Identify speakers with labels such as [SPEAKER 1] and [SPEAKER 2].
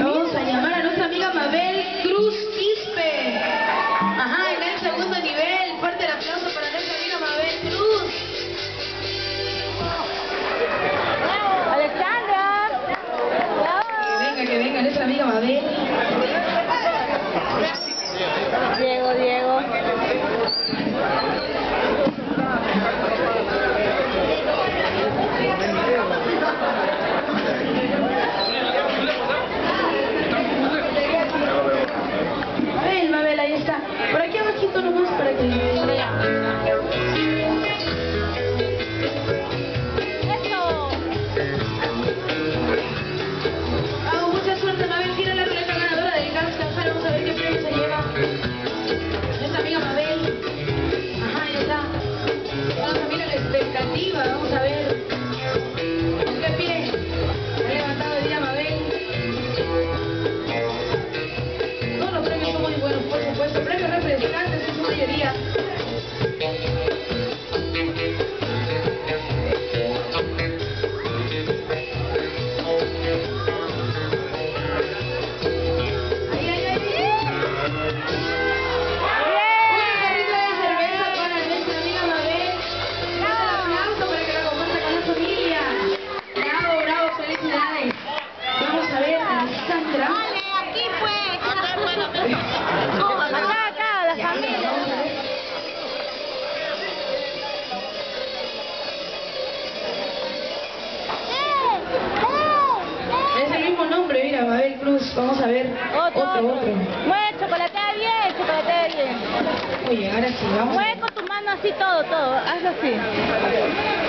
[SPEAKER 1] Vamos a llamar a nuestra amiga Mabel Cruz Quispe. Ajá, en el segundo nivel. Fuerte el aplauso para nuestra amiga Mabel Cruz.
[SPEAKER 2] Alexandra.
[SPEAKER 1] Que venga, que venga nuestra amiga Mabel. Amiga Mabel. Ajá, ahí está. Vamos a mirar la expectativa. Vamos a ver. Vamos a ver
[SPEAKER 2] Otro,
[SPEAKER 1] otro, otro.
[SPEAKER 2] Mueve, chocolatea bien, chocolatea bien.
[SPEAKER 1] Oye, ahora sí, vamos.
[SPEAKER 2] Mueve con tu mano así todo, todo. Hazlo así.